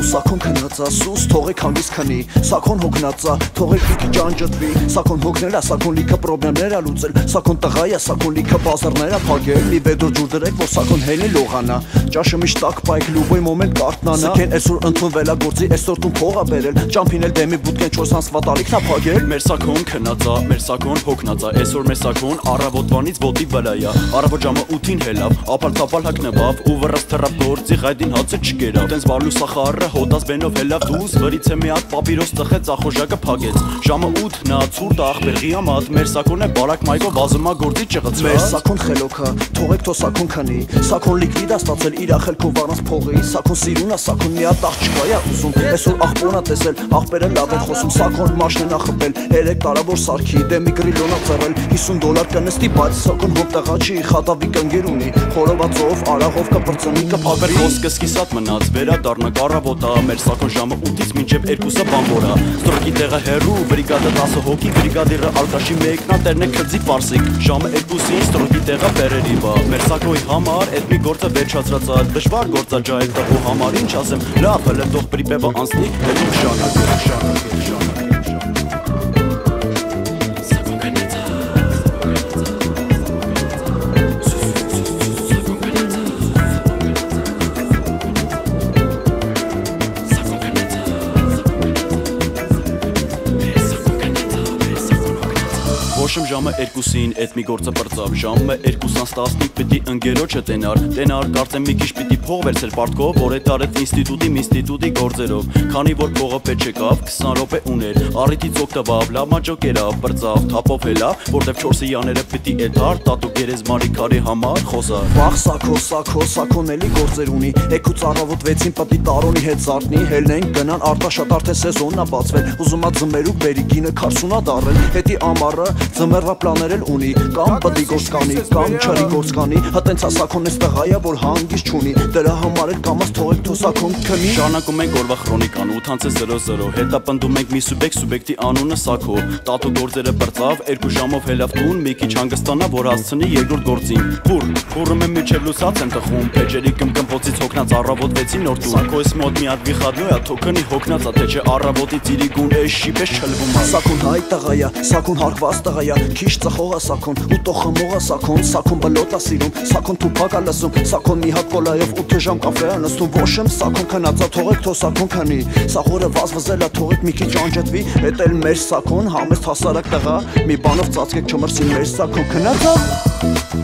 Սակոն քնածա սուս թողեք հանգիստ քնի Սակոն հոգնածա թողեք մի քիչ անջտվի Սակոն հոգնելա սակոն լիքը պրոբլեմներ ա լուծել Սակոն տղայա սակոն լիքը բազարներ ա փակել Մի վեդոր ջուր դրեք որ սակոն հենի լողանա Ճաշը միշտ տակ պայք լուբոյ մոմենտ կարտնանա Սքեն այսօր ընդունվելա գործի այսօր տուն փողա բերել Ճամփին էլ դեմի բուտկեն 4 հանց վատալիքն ա փակել Մեր սակոն քնածա, մեր սակոն հոգնածա Այսօր մեր սակոն առավոտվանից ոտի վրայա Առավոտ ժամը 8-ին հելավ, ապալ տապալ հագնվավ ու վրաս թռավ գործի ղայդին հացը չկերավ Տենց վալու սախարը հոտած բենով հելավ դուս վրից է մի հատ պապիրոս տխեց ախոժակը փագեց Ժամը 8 նա ցուրտ ախպերի համատ մեր սակոն է բարակ մայկով վազումա գործի ճղծված Մեր սակոն խելոքա, թողեք թո սակոն քնի Սակոն լիկվիդ ա ստացել իր ախելքով առանց փողի Սակոն սիրուն ա, սակոն մի հատ աղջկա ա ուզում Այսօր աղբոն ա տեսել, աղբերը լավ են խոսում Սակոն մաշնեն ա խփել, 3 տարավոր սարքի Դեմի գրիլոն ա ծռել, 50 դոլար կնստի Բայց սակոն հոտ տղա չի, խատավի կնգեր ունի Խորովածով, արաղով կպրծնի Ապեր կփակվի խոսքը սկիսատ մնաց, վերադառնա կարավոտա Մեր սակոն ժամը 8-ից մինչև 2-ը բամբորա Ստրոկի տեղը հերու, բրիգադը 10 հոգի Բրիգադիրը ալկաշի մեկնատերն է քրձի պարսիկ Ժամը 2-ին ստրոկի տեղը բերերի բա Մեր սակոյի համար էդ մի գործը վերջացրած ա Դժվար գործա ջայել տղու համար ինչ ասեմ Լավ հələ թող պրիպեվը անցնի, հետո շարունակել, շարունակել, շարունակել Ոշմ ժամը 2-ին այդ մի գործը բրծավ Ժամը 2:15 պիտի ընկերոջը տենար Տենար կարծեմ մի քիչ պիտի փող վերցեր պարտքով Որ այդ արեց ինստիտուտի մինստիտուտի գործերով Քանի որ փողը պետք չեկավ 20 րոպե ուներ Առիթից օգտվավ լավ մաճոկ երավ բրծավ թափով հելա Որտեվ 4-ի յաները պիտի էդար տատու գերեզմանի քարի համար խոսա Վախ սակո, սակո, սակոն էլի գործեր ունի Էքուց առավոտ 6-ին պտի տարոնի հետ զարտնի Հելնեն գնան արտաշատ արդեն սեզոնն ա բացվել Ուզումա ձմերուկ բերի գինը 40 ա դարել Հետի ամառը ձմեռվա պլաներ էլ ունի Կամ պտի գործ կանի, կամ չարի գործ կանի Հա տենց ասակոն էս տղայա, որ հանգիստ չունի Դրա համար էլ կամաց թողեք թո սակոն քնի Շարունակում ենք օրվա քրոնիկան 8:00 Հետա պնդում ենք մի սուբյեկտ սուբյեկտի անունը Սակո Տատու գործերը բրծավ երկու ժամով հելավ տուն մի քիչ հանգստանա որ հասցնի երկրորդ գործին Փուր փուրում եմ միջև լուսած եմ տխում Փեջերի կմկմփոցից հոգնած առավոտ 6-ին նոր տուն Սակո էս մոտ մի հատ վիխադնոյա թոքնի հոգնած ա թե չէ առավոտի ծիրի գուն էշ շիպես չլվում ա Սակոն հայ տղայա, սակոն հարգված տղայա Քիչ ծխող ա սակոն, ու տո խմող ա սակոն Սակոն բլոտ ա սիրում, սակոն թուփակ ա լսում Սակոն մի հատ կոլայով 8 ժամ կաֆե ա նստում Ոշեմ սակոն քնածա թողեք թո սակոն քնի Սախորը վազվզել ա թողեք մի քիչ անջատվի Էդ էլ մեր սակոն, համեստ հասարակ տղա Մի բանով ծածկեք չմրսի մեր սակոն քնածա